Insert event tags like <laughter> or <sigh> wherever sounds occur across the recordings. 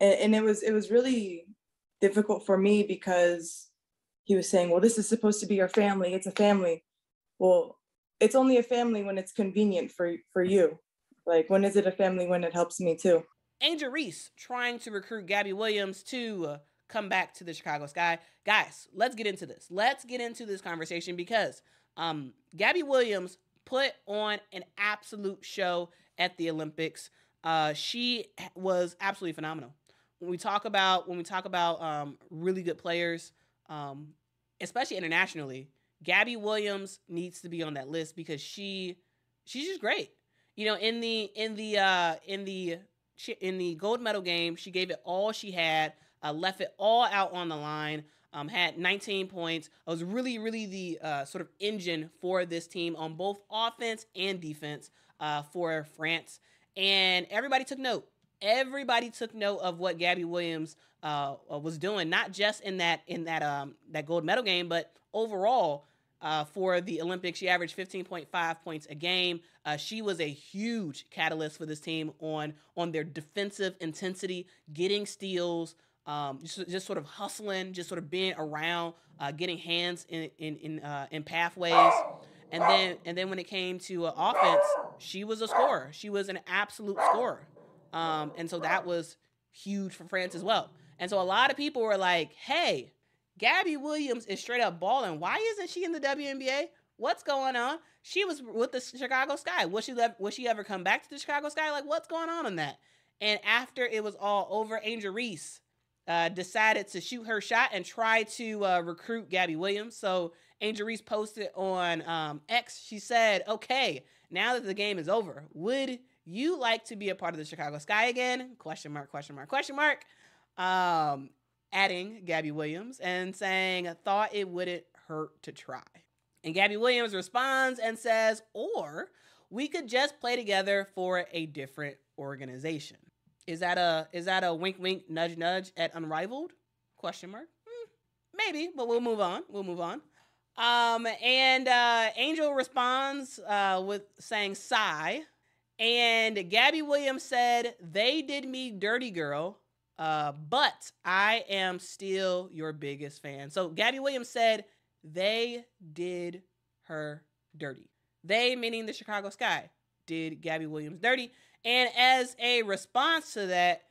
and, and it was it was really difficult for me because he was saying, "Well, this is supposed to be your family. It's a family." Well, it's only a family when it's convenient for for you. Like when is it a family when it helps me too? Angel Reese trying to recruit Gabby Williams to uh, come back to the Chicago Sky. Guys, let's get into this. Let's get into this conversation because um, Gabby Williams put on an absolute show at the Olympics. Uh, she was absolutely phenomenal. When we talk about when we talk about um, really good players, um, especially internationally, Gabby Williams needs to be on that list because she she's just great. You know, in the in the uh, in the in the gold medal game, she gave it all she had, uh, left it all out on the line. Um, had 19 points. I was really, really the uh, sort of engine for this team on both offense and defense uh, for France, and everybody took note. Everybody took note of what Gabby Williams uh, was doing, not just in that in that um, that gold medal game, but overall uh, for the Olympics. She averaged 15.5 points a game. Uh, she was a huge catalyst for this team on on their defensive intensity, getting steals, um, just, just, sort of hustling, just sort of being around, uh, getting hands in in in, uh, in, pathways. And then and then when it came to uh, offense, she was a scorer. She was an absolute scorer. Um, and so that was huge for France as well. And so a lot of people were like, "Hey, Gabby Williams is straight up balling. Why isn't she in the WNBA? What's going on? She was with the Chicago Sky. Will she will she ever come back to the Chicago Sky? Like, what's going on in that? And after it was all over, Angel Reese uh, decided to shoot her shot and try to uh, recruit Gabby Williams. So Angel Reese posted on um, X. She said, "Okay, now that the game is over, would you like to be a part of the Chicago Sky again?" Question mark. Question mark. Question mark. Um, adding Gabby Williams and saying, thought it wouldn't hurt to try. And Gabby Williams responds and says, or we could just play together for a different organization. Is that a is that a wink wink nudge nudge at Unrivaled? Question mark. Hmm, maybe, but we'll move on. We'll move on. Um, and uh, Angel responds uh, with saying sigh. And Gabby Williams said, They did me dirty, girl. Uh, but I am still your biggest fan. So Gabby Williams said they did her dirty. They, meaning the Chicago Sky, did Gabby Williams dirty. And as a response to that,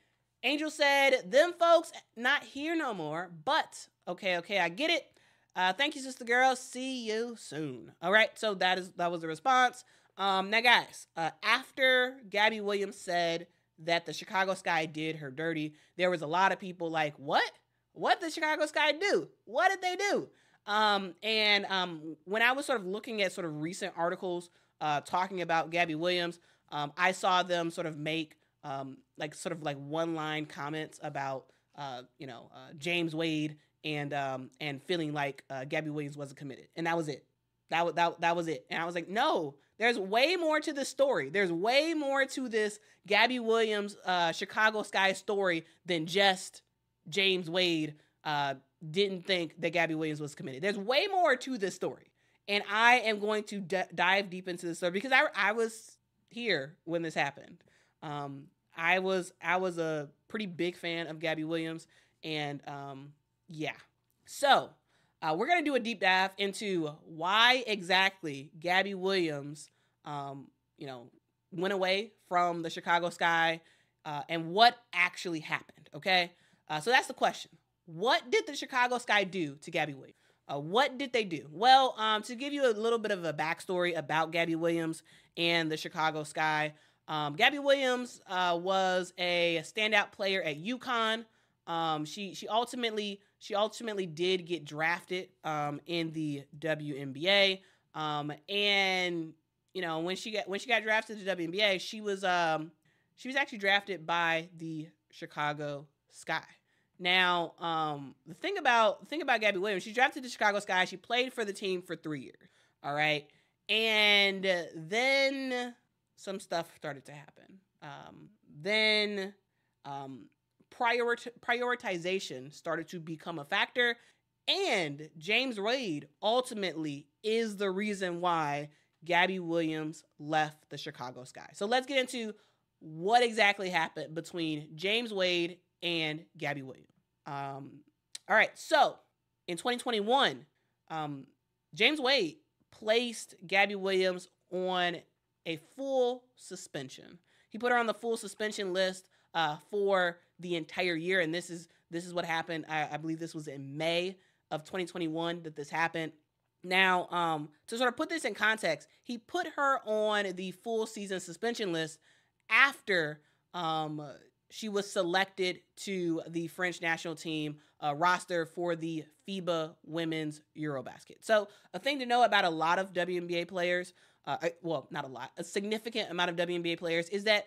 Angel said, Them folks not here no more. But okay, okay, I get it. Uh, thank you, sister girl. See you soon. All right, so that is that was the response. Um, now, guys, uh, after Gabby Williams said that the Chicago Sky did her dirty. There was a lot of people like, what? What did the Chicago Sky do? What did they do? Um, and um, when I was sort of looking at sort of recent articles uh, talking about Gabby Williams, um, I saw them sort of make um, like sort of like one line comments about uh, you know uh, James Wade and um, and feeling like uh, Gabby Williams wasn't committed, and that was it. That that that was it. And I was like, no, there's way more to this story. There's way more to this Gabby Williams, uh, Chicago Sky story than just James Wade uh, didn't think that Gabby Williams was committed. There's way more to this story. And I am going to d- dive deep into this story because I, I was here when this happened. Um, I was I was a pretty big fan of Gabby Williams, and um, yeah. So uh, we're going to do a deep dive into why exactly Gabby Williams, um, you know, went away from the Chicago Sky uh, and what actually happened. Okay. Uh, so that's the question. What did the Chicago Sky do to Gabby Williams? Uh, what did they do? Well, um, to give you a little bit of a backstory about Gabby Williams and the Chicago Sky, um, Gabby Williams uh, was a standout player at UConn. Um, she she ultimately she ultimately did get drafted um, in the WNBA, um, and you know when she got when she got drafted to the WNBA, she was um, she was actually drafted by the Chicago Sky. Now, um, the thing about the thing about Gabby Williams, she drafted the Chicago Sky. She played for the team for three years. All right, and then some stuff started to happen. Um, then um, prioritization started to become a factor. And James Wade ultimately is the reason why Gabby Williams left the Chicago Sky. So let's get into what exactly happened between James Wade and Gabby Williams. Um, all right, so in 2021, um, James Wade placed Gabby Williams on a full suspension. He put her on the full suspension list uh, for the entire year, and this is this is what happened. I, I believe this was in May of 2021 that this happened. Now, um, to sort of put this in context, he put her on the full season suspension list after um, she was selected to the French national team uh, roster for the FIBA Women's Eurobasket. So, a thing to know about a lot of WNBA players, uh, well, not a lot, a significant amount of WNBA players, is that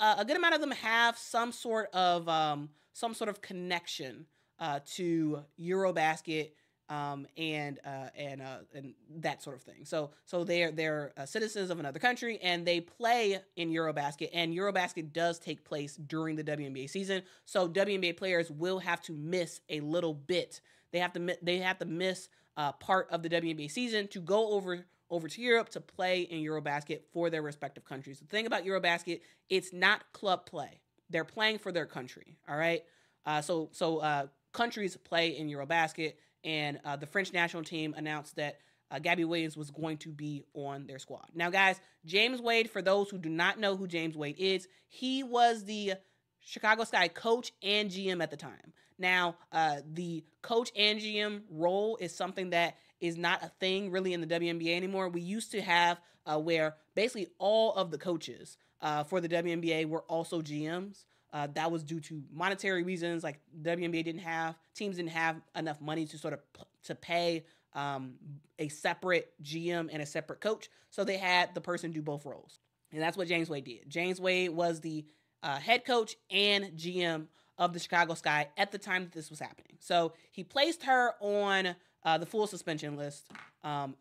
uh, a good amount of them have some sort of um, some sort of connection uh, to Eurobasket um, and uh, and uh, and that sort of thing. So so they're they're uh, citizens of another country and they play in EuroBasket and EuroBasket does take place during the WNBA season. So WNBA players will have to miss a little bit. They have to they have to miss uh, part of the WNBA season to go over over to Europe to play in EuroBasket for their respective countries. The thing about EuroBasket, it's not club play. They're playing for their country. All right. Uh, so so uh, countries play in EuroBasket and uh, the French national team announced that uh, Gabby Williams was going to be on their squad. Now, guys, James Wade, for those who do not know who James Wade is, he was the Chicago Sky coach and GM at the time. Now, uh, the coach and GM role is something that is not a thing really in the WNBA anymore. We used to have uh, where basically all of the coaches uh, for the WNBA were also GMs. Uh, that was due to monetary reasons, like WNBA didn't have teams didn't have enough money to sort of p- to pay um, a separate GM and a separate coach, so they had the person do both roles, and that's what James Wade did. James Wade was the uh, head coach and GM of the Chicago Sky at the time that this was happening. So he placed her on uh, the full suspension list, um,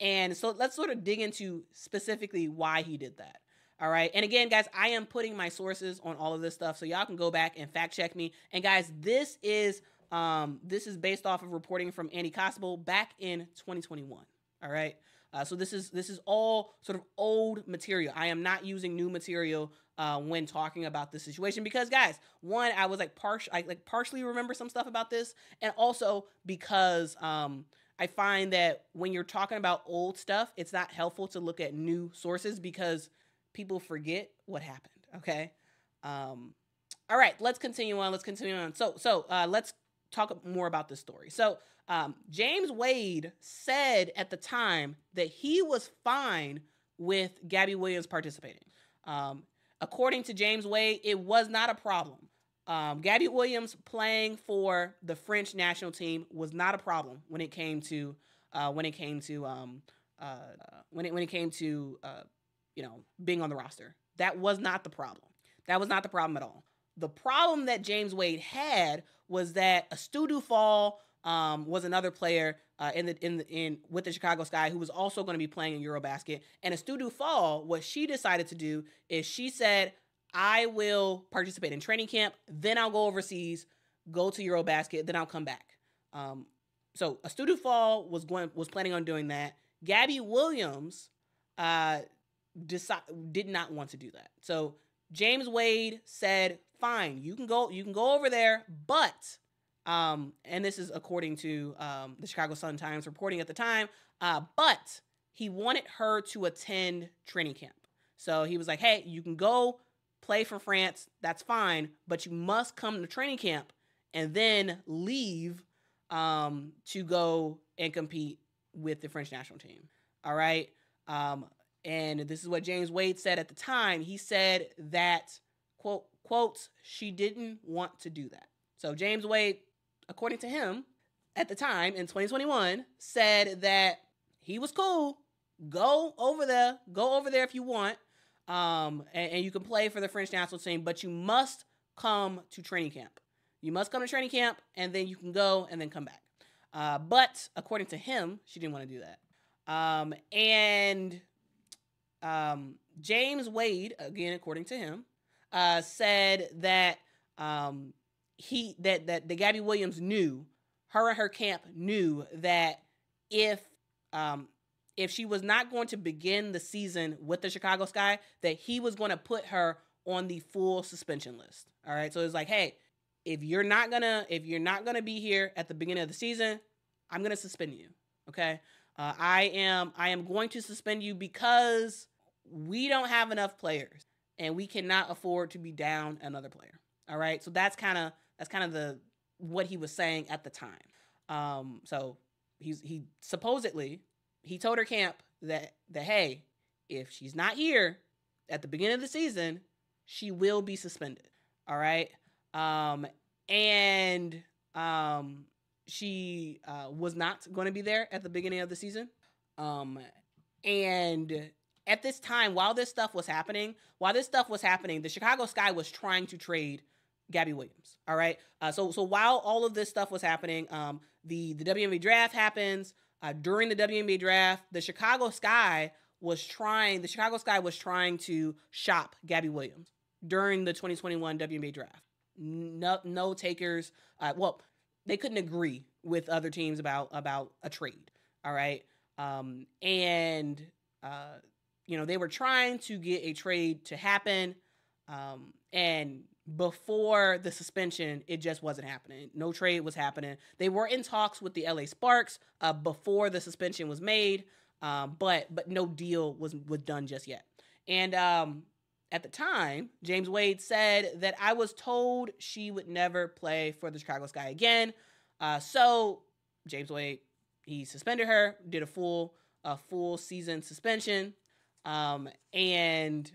and so let's sort of dig into specifically why he did that. All right. And again, guys, I am putting my sources on all of this stuff. So y'all can go back and fact check me. And guys, this is um this is based off of reporting from Annie Costabile back in 2021. All right. Uh, so this is this is all sort of old material. I am not using new material uh, when talking about this situation because, guys, one, I was like partial, I like partially remember some stuff about this, and also because um, I find that when you're talking about old stuff, it's not helpful to look at new sources because people forget what happened. Okay. Um, all right, let's continue on. Let's continue on. So, so uh, let's talk more about this story. So, um, James Wade said at the time that he was fine with Gabby Williams participating. Um, according to James Wade, it was not a problem. Um, Gabby Williams playing for the French national team was not a problem when it came to uh, when it came to um, uh, when it when it came to uh, you know, being on the roster. That was not the problem. That was not the problem at all. The problem that James Wade had was that Astou Fall um, was another player uh, in the in the, in with the Chicago Sky who was also going to be playing in EuroBasket. And Astou Fall, what she decided to do is she said, "I will participate in training camp, then I'll go overseas, go to EuroBasket, then I'll come back." Um, so Astou Fall was going was planning on doing that. Gabby Williams uh, did not want to do that. So James Wade said, "Fine, you can go. You can go over there, but." Um, and this is according to um, the Chicago Sun Times reporting at the time. Uh, but he wanted her to attend training camp. So he was like, "Hey, you can go play for France. That's fine, but you must come to training camp and then leave um, to go and compete with the French national team." All right. Um, and this is what James Wade said at the time. He said that quote quotes she didn't want to do that. So James Wade, according to him, at the time in 2021, said that he was cool. Go over there, go over there if you want, um, and, and you can play for the French national team, but you must come to training camp. You must come to training camp, and then you can go and then come back. Uh, but according to him, she didn't want to do that. Um, and um, James Wade, again according to him, uh, said that um, he that that the Gabby Williams knew her and her camp knew that if um, if she was not going to begin the season with the Chicago Sky, that he was going to put her on the full suspension list. All right, so it's like, hey, if you're not gonna if you're not gonna be here at the beginning of the season, I'm gonna suspend you. Okay. Uh, I am I am going to suspend you because we don't have enough players and we cannot afford to be down another player. All right. So that's kind of that's kind of the what he was saying at the time. Um, so he's he supposedly he told her camp that that hey, if she's not here at the beginning of the season, she will be suspended. All right. Um, and um, she uh, was not going to be there at the beginning of the season. Um, and at this time, while this stuff was happening, while this stuff was happening, the Chicago Sky was trying to trade Gabby Williams. All right. Uh, so so while all of this stuff was happening, um, the the WNBA draft happens. Uh, during the WNBA draft, the Chicago Sky was trying. The Chicago Sky was trying to shop Gabby Williams during the 2021 WNBA draft. No no takers. Uh, well, they couldn't agree with other teams about about a trade. All right. Um, and uh, you know they were trying to get a trade to happen. Um, and before the suspension, it just wasn't happening. No trade was happening. They were in talks with the LA Sparks uh, before the suspension was made, um, but but no deal was was done just yet. And um, at the time, James Wade said that I was told she would never play for the Chicago Sky again. Uh, so James Wade he suspended her, did a full a full season suspension, um, and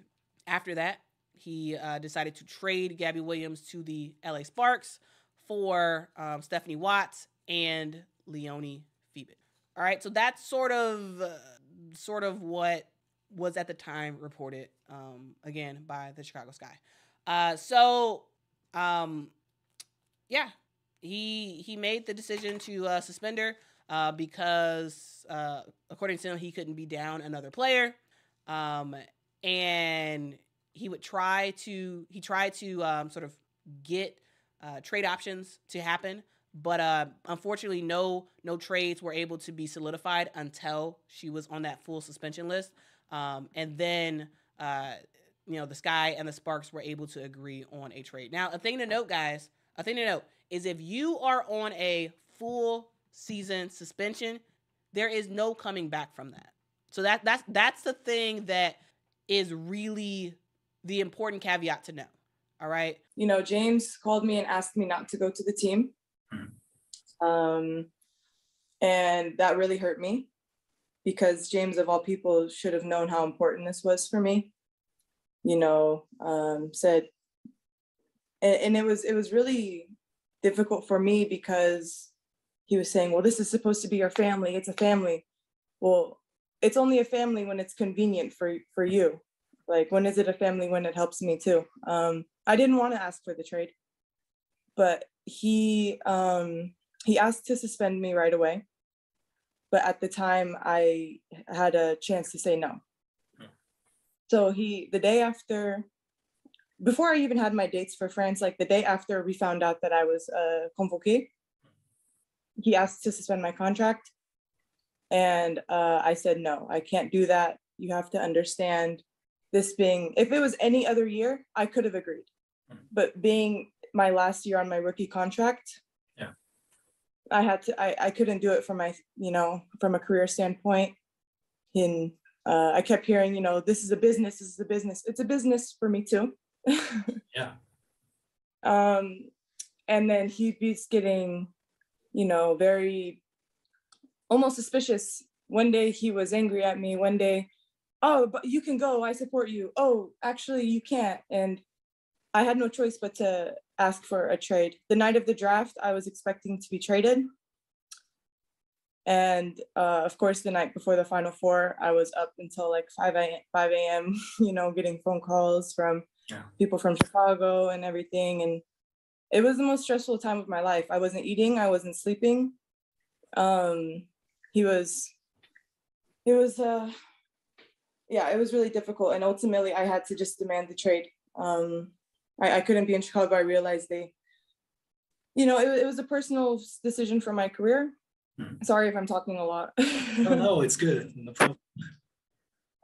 after that, he uh, decided to trade Gabby Williams to the LA Sparks for um, Stephanie Watts and Leonie Fiebich. All right, so that's sort of uh, sort of what was at the time reported um, again by the Chicago Sky. Uh, so um, yeah, he he made the decision to uh, suspend her uh, because uh, according to him he couldn't be down another player, um, and he would try to he tried to um, sort of get uh, trade options to happen, but uh, unfortunately, no no trades were able to be solidified until she was on that full suspension list. Um, and then uh, you know the Sky and the Sparks were able to agree on a trade. Now, a thing to note, guys, a thing to note is if you are on a full season suspension, there is no coming back from that. So that that's that's the thing that is really the important caveat to know. All right. You know, James called me and asked me not to go to the team. Um, and that really hurt me because James, of all people, should have known how important this was for me. You know, um, said, and, and it was it was really difficult for me because he was saying, "Well, this is supposed to be your family. It's a family." Well, it's only a family when it's convenient for for you like when is it a family when it helps me too? Um i didn't want to ask for the trade but he um he asked to suspend me right away but at the time i had a chance to say no. So he the day after before i even had my dates for france like the day after we found out that i was uh convoqué he asked to suspend my contract and uh, i said no i can't do that. You have to understand this being if it was any other year i could have agreed Mhm. but being my last year on my rookie contract Yeah. i had to i, I couldn't do it from my you know from a career standpoint and uh, i kept hearing you know this is a business this is a business it's a business for me too <laughs> Yeah. um and then he was getting you know very almost suspicious one day he was angry at me one day oh but you can go i support you. Oh actually you can't. And i had no choice but to ask for a trade. The night of the draft i was expecting to be traded. And uh, of course the night before the final four i was up until like 5 a.m 5 a.m <laughs> you know getting phone calls from Yeah. people from chicago and everything. And it was the most stressful time of my life. I wasn't eating i wasn't sleeping. Um he was it was uh yeah it was really difficult and ultimately i had to just demand the trade um i, I couldn't be in chicago i realized they you know it, it was a personal decision for my career Hmm. sorry if i'm talking a lot No, no, <laughs> it's good. No problem.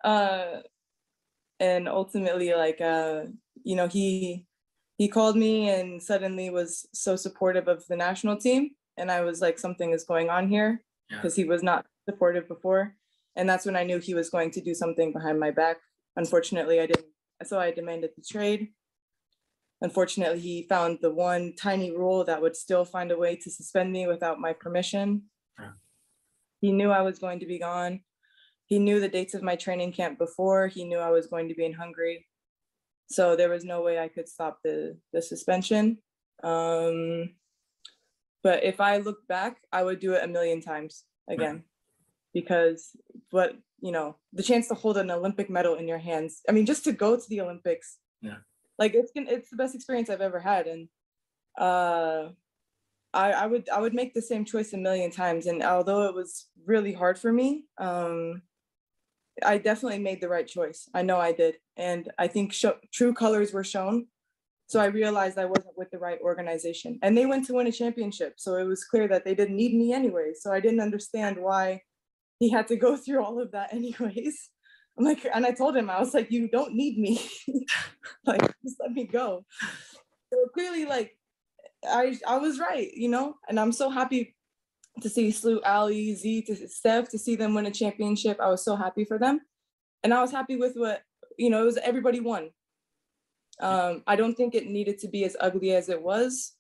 uh and ultimately like uh you know he he called me and suddenly was so supportive of the national team. And I was like, something is going on here Yeah. because he was not supportive before. And that's when I knew he was going to do something behind my back. Unfortunately, I didn't. So I demanded the trade. Unfortunately, he found the one tiny rule that would still find a way to suspend me without my permission. He knew I was going to be gone. He knew the dates of my training camp before. He knew I was going to be in Hungary. So there was no way I could stop the, the suspension. Um, but if I look back, I would do it a million times again. Because what, you know, the chance to hold an Olympic medal in your hands, I mean, just to go to the Olympics. Yeah. Like it's gonna, it's the best experience I've ever had. And uh I, I would I would make the same choice a million times. And although it was really hard for me, um, I definitely made the right choice. I know I did. And I think true colors were shown. So I realized I wasn't with the right organization. And they went to win a championship. So it was clear that they didn't need me anyway. So I didn't understand why he had to go through all of that anyways. <laughs> I'm like, and I told him, I was like, you don't need me. <laughs> like, just let me go. So clearly, like, I I was right, you know, and I'm so happy to see Slew, Ali, Z, to Steph, to see them win a championship. I was so happy for them, and I was happy with what you know. It was everybody won. Um, I don't think it needed to be as ugly as it was,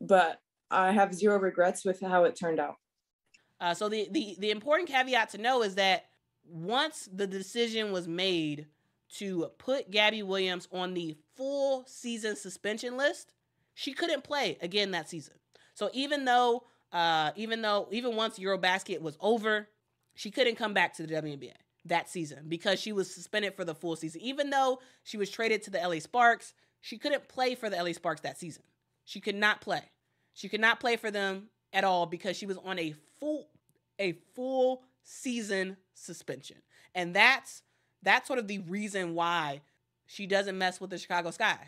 but I have zero regrets with how it turned out. Uh, so the, the the important caveat to know is that once the decision was made to put Gabby Williams on the full season suspension list, she couldn't play again that season. So even though uh, even though even once Eurobasket was over, she couldn't come back to the WNBA that season because she was suspended for the full season. Even though she was traded to the LA Sparks, she couldn't play for the LA Sparks that season. She could not play. She could not play for them at all because she was on a full a full season suspension. And that's that's sort of the reason why she doesn't mess with the Chicago Sky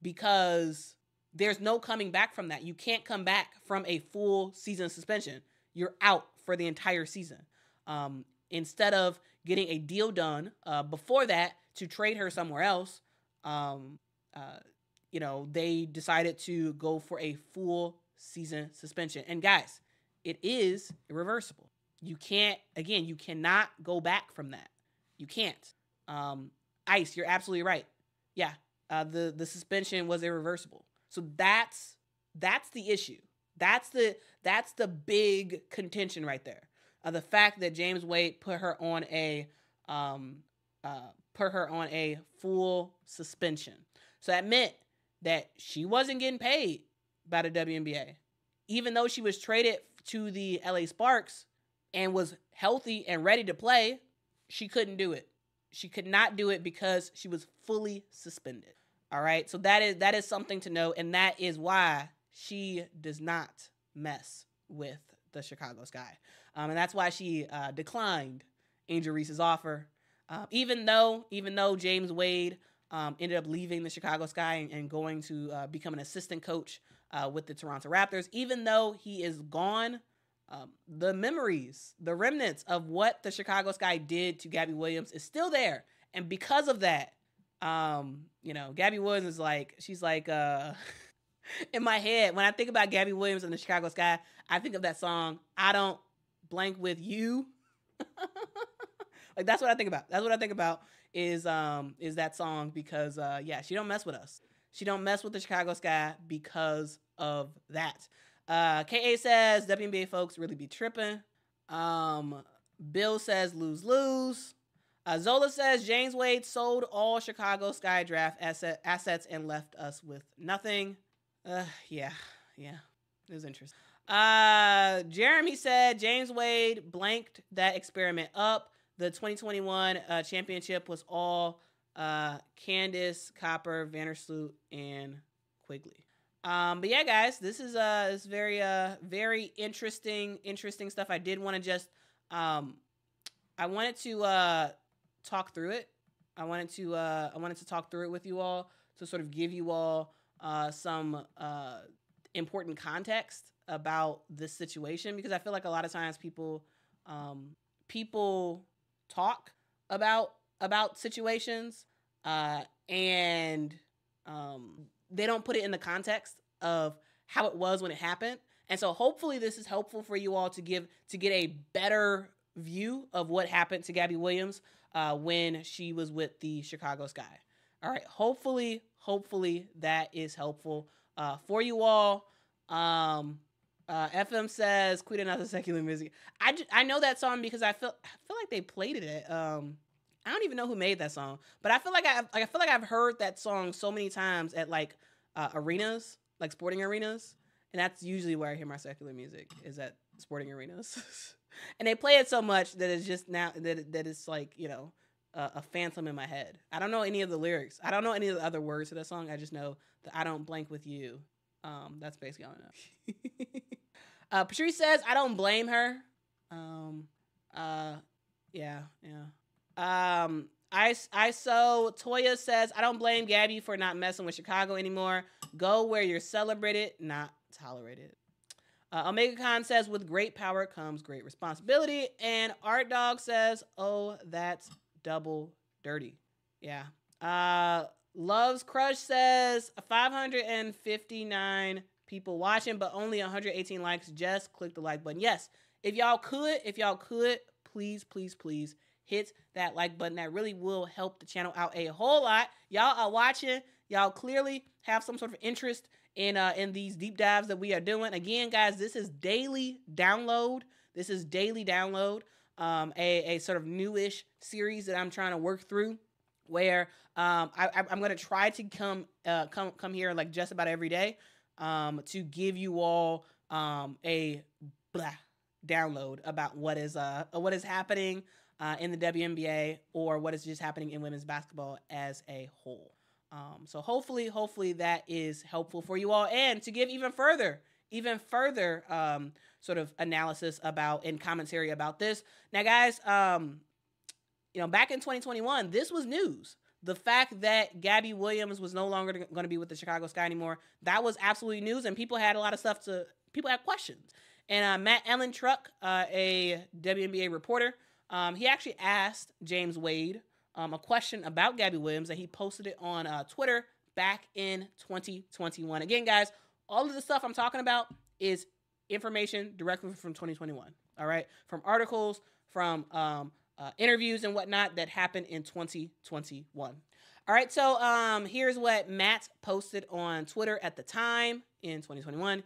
because there's no coming back from that. You can't come back from a full season suspension. You're out for the entire season. Um, instead of getting a deal done uh, before that to trade her somewhere else, um, uh, you know, they decided to go for a full season suspension. And guys, it is irreversible. You can't, again, you cannot go back from that. You can't. Um, Ice, you're absolutely right. Yeah, uh, the the suspension was irreversible. So that's that's the issue. That's the that's the big contention right there. Uh, the fact that James Wade put her on a um, uh, put her on a full suspension. So that meant that she wasn't getting paid by the WNBA, even though she was traded to the LA Sparks and was healthy and ready to play. She couldn't do it. She could not do it because she was fully suspended. All right. So that is that is something to know, and that is why she does not mess with the Chicago Sky, um, and that's why she uh, declined Angel Reese's offer. Um, even though even though James Wade um, ended up leaving the Chicago Sky and, and going to uh, become an assistant coach uh, with the Toronto Raptors, even though he is gone, um, the memories, the remnants of what the Chicago Sky did to Gabby Williams is still there, and because of that, um, you know, Gabby Williams is like, she's like, uh, <laughs> in my head, when I think about Gabby Williams and the Chicago Sky, I think of that song, I don't blank with you. <laughs> like that's what I think about. That's what I think about is um is that song because uh yeah, she don't mess with us. She don't mess with the Chicago Sky because of that. Uh KA says WNBA folks really be tripping. Um Bill says lose lose. Uh, Zola says James Wade sold all Chicago Sky Draft asset, assets and left us with nothing. Uh, yeah, yeah, it was interesting. Uh, Jeremy said James Wade blanked that experiment up. The 2021 uh, championship was all uh, Candace, Copper, Vandersloot, and Quigley. Um, but yeah, guys, this is uh, this is very uh, very interesting, interesting stuff. I did want to just um, I wanted to uh talk through it. I wanted to uh, I wanted to talk through it with you all to sort of give you all uh, some uh, important context about this situation because I feel like a lot of times people um, people talk about about situations uh, and um, they don't put it in the context of how it was when it happened. And so hopefully this is helpful for you all to give to get a better view of what happened to Gabby Williams uh, when she was with the Chicago Sky. All right, hopefully, hopefully that is helpful uh, for you all. Um, uh, FM says "Queen of the secular music." I, j- I know that song because I feel I feel like they played it at um I don't even know who made that song, but I feel like I like I feel like I've heard that song so many times at like uh, arenas, like sporting arenas, and that's usually where I hear my secular music is at sporting arenas. <laughs> and they play it so much that it's just now that that it's like you know a, a phantom in my head. I don't know any of the lyrics. I don't know any of the other words to that song. I just know that I don't blank with you. Um, that's basically all I know. <laughs> uh, Patrice says I don't blame her. Um, uh, yeah, yeah. Um, I I so Toya says I don't blame Gabby for not messing with Chicago anymore. Go where you're celebrated, not tolerated. Uh, Omega says with great power comes great responsibility, and Art Dog says, "Oh, that's double dirty." Yeah. Uh, Loves Crush says 559 people watching, but only 118 likes. Just click the like button. Yes, if y'all could, if y'all could, please, please, please hit that like button. That really will help the channel out a whole lot. Y'all are watching. Y'all clearly have some sort of interest in uh in these deep dives that we are doing. Again, guys, this is daily download. This is daily download. Um, a, a sort of newish series that I'm trying to work through where um, I, am to try to come uh, come come here like just about every day um, to give you all um, a blah download about what is uh what is happening uh, in the WNBA or what is just happening in women's basketball as a whole. Um, so hopefully, hopefully that is helpful for you all, and to give even further, even further um, sort of analysis about and commentary about this. Now, guys, um, you know, back in 2021, this was news. The fact that Gabby Williams was no longer going to be with the Chicago Sky anymore, that was absolutely news, and people had a lot of stuff to. People had questions, and uh, Matt Ellentuck, uh, a WNBA reporter, um, he actually asked James Wade um, a question about Gabby Williams, and he posted it on uh, Twitter back in 2021. Again, guys, all of the stuff I'm talking about is information directly from 2021. All right, from articles, from um, uh, interviews and whatnot that happened in 2021. All right, so um, here's what Matt posted on Twitter at the time in 2021.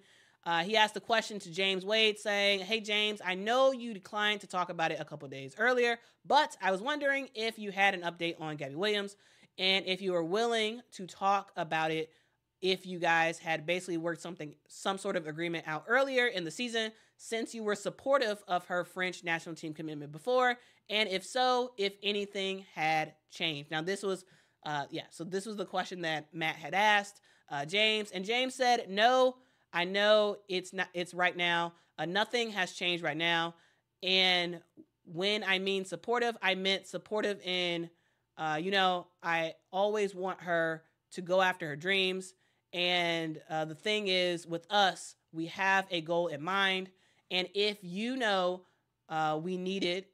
Uh, he asked a question to James Wade saying, Hey, James, I know you declined to talk about it a couple days earlier, but I was wondering if you had an update on Gabby Williams and if you were willing to talk about it if you guys had basically worked something, some sort of agreement out earlier in the season, since you were supportive of her French national team commitment before, and if so, if anything had changed. Now, this was, uh, yeah, so this was the question that Matt had asked uh, James, and James said, No, I know it's not it's right now. Uh, nothing has changed right now. And when I mean supportive, I meant supportive in uh, you know, I always want her to go after her dreams. And uh, the thing is, with us, we have a goal in mind. And if you know uh, we needed,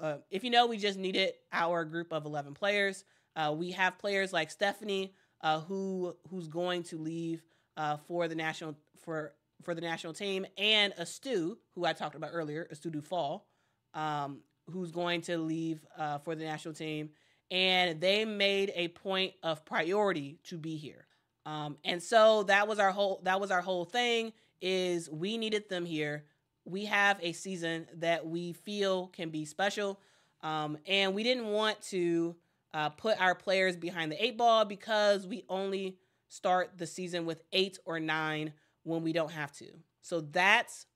uh, if you know we just needed our group of 11 players, uh, we have players like Stephanie uh, who who's going to leave uh, for the national for for the national team, and Astou, who I talked about earlier, Astou Fall, um, who's going to leave uh, for the national team, and they made a point of priority to be here. Um, and so that was our whole that was our whole thing is we needed them here. We have a season that we feel can be special, um, and we didn't want to uh, put our players behind the eight ball because we only start the season with eight or nine when we don't have to. So that's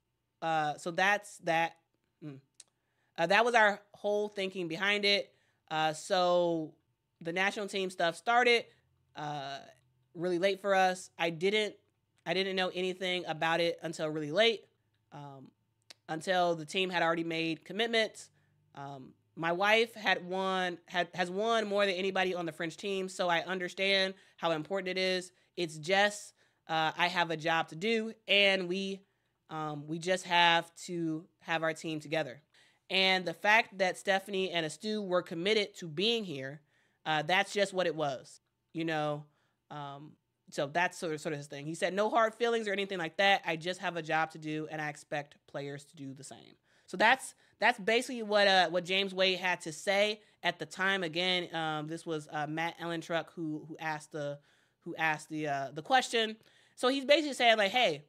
uh, so that's that. Mm. Uh, that was our whole thinking behind it. Uh, so the national team stuff started uh, really late for us. I didn't I didn't know anything about it until really late, um, until the team had already made commitments. Um, my wife had won had has won more than anybody on the French team, so I understand how important it is. It's just uh, I have a job to do, and we um, we just have to have our team together. And the fact that Stephanie and Astou were committed to being here, uh, that's just what it was. You know, um, so that's sort of sort of his thing. He said, "No hard feelings or anything like that. I just have a job to do, and I expect players to do the same." So that's that's basically what uh, what James Wade had to say at the time. Again, um, this was uh, Matt Ellentuck who who asked the who asked the uh, the question. So he's basically saying like, "Hey,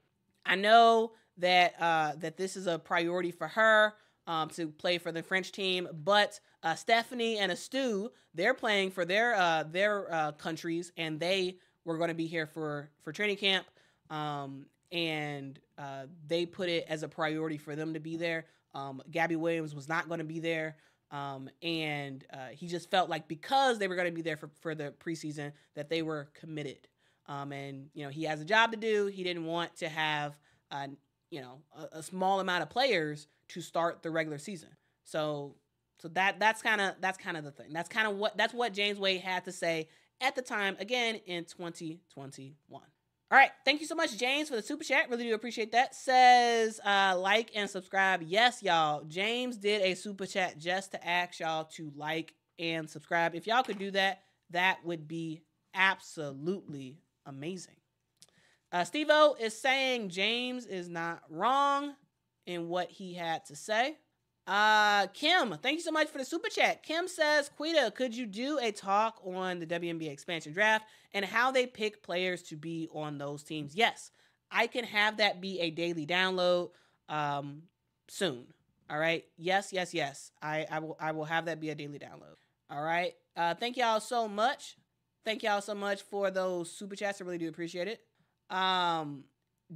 I know that uh, that this is a priority for her." Um, to play for the French team, but uh, Stephanie and Astou, they're playing for their uh, their countries, and they were going to be here for for training camp, um, and uh, they put it as a priority for them to be there. Um, Gabby Williams was not going to be there, um, and uh, he just felt like because they were going to be there for for the preseason that they were committed. Um, and you know he has a job to do. He didn't want to have uh, you know a, a small amount of players to start the regular season. So so that that's kind of that's kind of the thing. That's kind of what that's what James Wade had to say at the time again in 2021. All right, thank you so much, James, for the super chat. Really do appreciate that. Says uh, like and subscribe. Yes, y'all. James did a super chat just to ask y'all to like and subscribe. If y'all could do that, that would be absolutely amazing. Uh, Steve O is saying James is not wrong in what he had to say. Uh, Kim, thank you so much for the super chat. Kim says, Quita, could you do a talk on the WNBA expansion draft and how they pick players to be on those teams? Yes, I can have that be a daily download um, soon. All right. Yes, yes, yes. I, I will I will have that be a daily download. All right. Uh, thank y'all so much. Thank y'all so much for those super chats. I really do appreciate it. Um,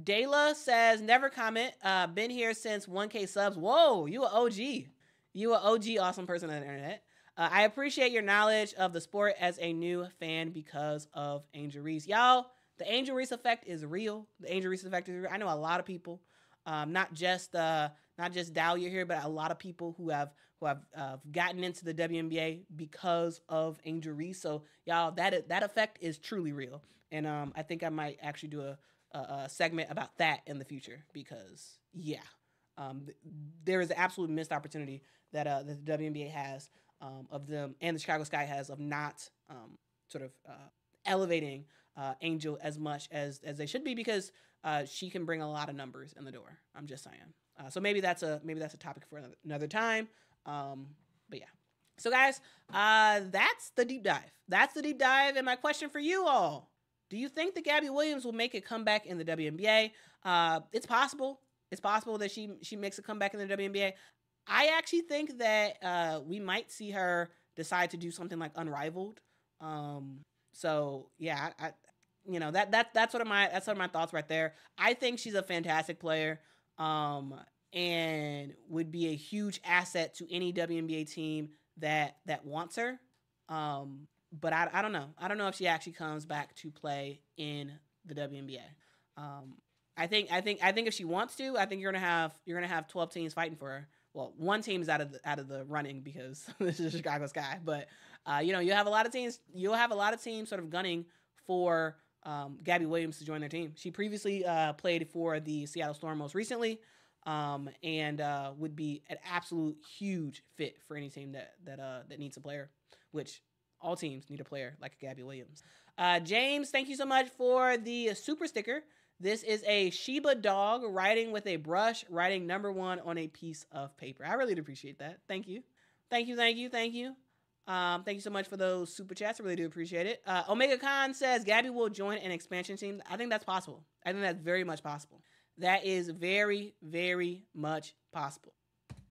Dayla says, never comment. Uh, been here since 1K subs. Whoa, you an OG. You an OG awesome person on the internet. Uh, I appreciate your knowledge of the sport as a new fan because of Angel Reese. Y'all, the Angel Reese effect is real. The Angel Reese effect is real. I know a lot of people, um, not just uh, not just Dahlia here, but a lot of people who have who have uh, gotten into the WNBA because of Angel Reese. So y'all, that that effect is truly real, and um, I think I might actually do a a, a segment about that in the future because yeah, um, th- there is an absolute missed opportunity that uh, that the WNBA has um, of them and the Chicago Sky has of not um, sort of uh, elevating uh, Angel as much as as they should be because uh, she can bring a lot of numbers in the door. I'm just saying. Uh, so maybe that's a maybe that's a topic for another, another time. Um, but yeah. So guys, uh, that's the deep dive. That's the deep dive. And my question for you all: Do you think that Gabby Williams will make a comeback in the WNBA? Uh, it's possible. It's possible that she she makes a comeback in the WNBA. I actually think that uh, we might see her decide to do something like Unrivaled. Um, so yeah, I, I, you know that that that's what of my that's what of my thoughts right there. I think she's a fantastic player, um, and would be a huge asset to any WNBA team that that wants her. Um, but I, I don't know. I don't know if she actually comes back to play in the WNBA. Um, I think I think I think if she wants to, I think you're gonna have you're gonna have 12 teams fighting for her. Well, one team's out of the out of the running because <laughs> this is Chicago Sky, but uh, you know you have a lot of teams. You'll have a lot of teams sort of gunning for um, Gabby Williams to join their team. She previously uh, played for the Seattle Storm most recently, um, and uh, would be an absolute huge fit for any team that that uh, that needs a player. Which all teams need a player like Gabby Williams. Uh, James, thank you so much for the super sticker. This is a Shiba dog writing with a brush, writing number one on a piece of paper. I really appreciate that. Thank you. Thank you, thank you, thank you. Um, thank you so much for those super chats. I really do appreciate it. Uh, Omega Khan says Gabby will join an expansion team. I think that's possible. I think that's very much possible. That is very, very much possible.